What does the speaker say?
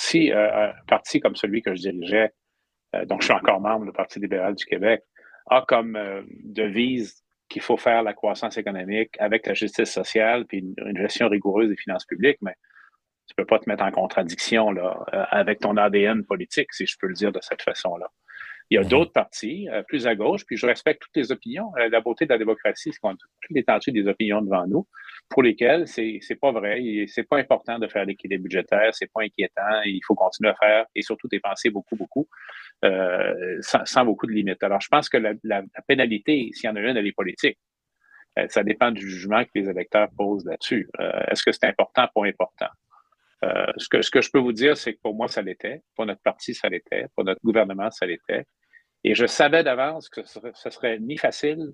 si un parti comme celui que je dirigeais, donc je suis encore membre du Parti libéral du Québec, a comme devise qu'il faut faire la croissance économique avec la justice sociale puis une, gestion rigoureuse des finances publiques, mais tu ne peux pas te mettre en contradiction là, avec ton ADN politique, si je peux le dire de cette façon-là. Il y a mhm. d'autres partis euh, plus à gauche, puis je respecte toutes les opinions. Euh, la beauté de la démocratie, c'est qu'on a toute l'étendue des opinions devant nous, pour lesquelles c'est c'est pas vrai, c'est pas important de faire l'équilibre budgétaire, c'est pas inquiétant, il faut continuer à faire et surtout dépenser beaucoup, beaucoup, euh, sans, beaucoup de limites. Alors, je pense que la, la, pénalité, s'il y en a une, elle est politique. ça dépend du jugement que les électeurs posent là-dessus. Est-ce que c'est important, pas important? ce, que, ce que je peux vous dire, c'est que pour moi, ça l'était. Pour notre parti, ça l'était. Pour notre gouvernement, ça l'était. Et je savais d'avance que ce serait, ni facile